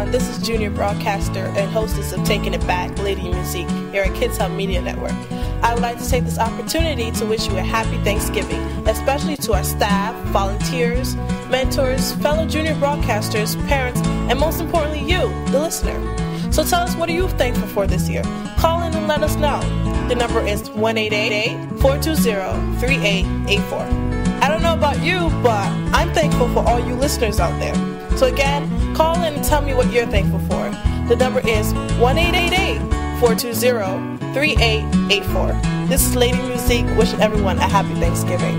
everyone. This is junior broadcaster and hostess of Taking It Back, Lady Musique, here at KiDz HuB Media Network. I would like to take this opportunity to wish you a happy Thanksgiving, especially to our staff, volunteers, mentors, fellow junior broadcasters, parents, and most importantly, you, the listener. So tell us what are you thankful for this year? Call in and let us know. The number is 1-888-420-3884. I don't know about you, but I'm thankful for all you listeners out there. So again, call in and tell me what you're thankful for. The number is 1-888-420-3884. This is Lady Musique wishing everyone a happy Thanksgiving.